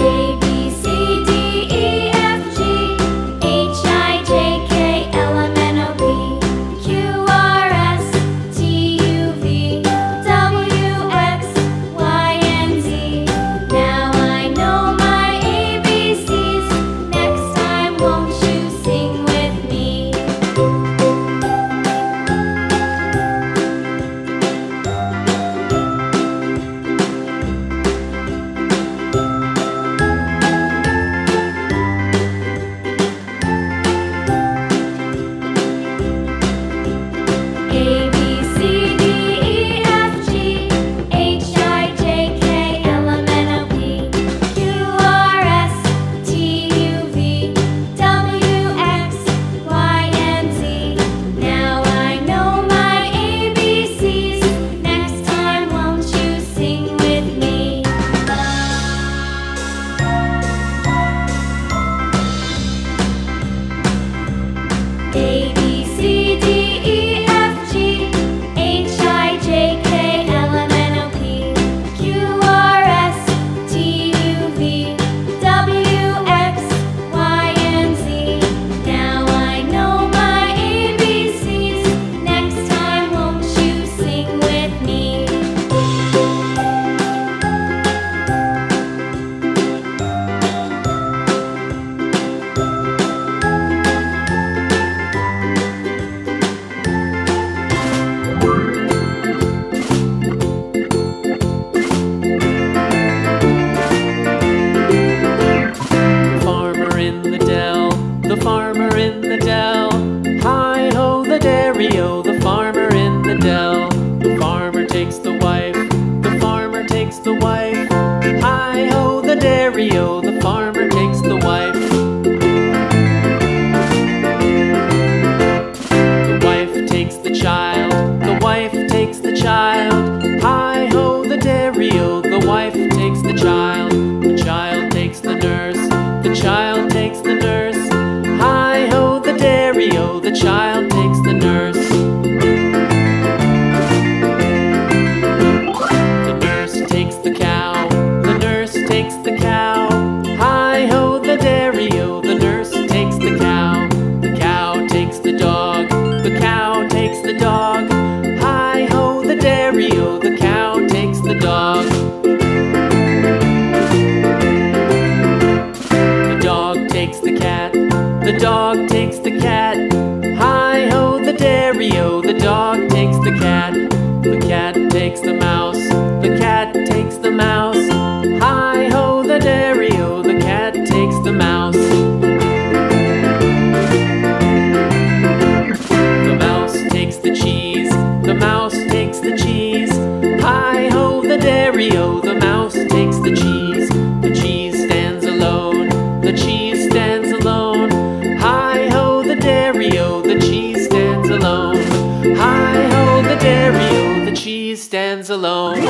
day wife. The farmer takes the wife. the cow. Hi ho, the dairy, the cheese stands alone.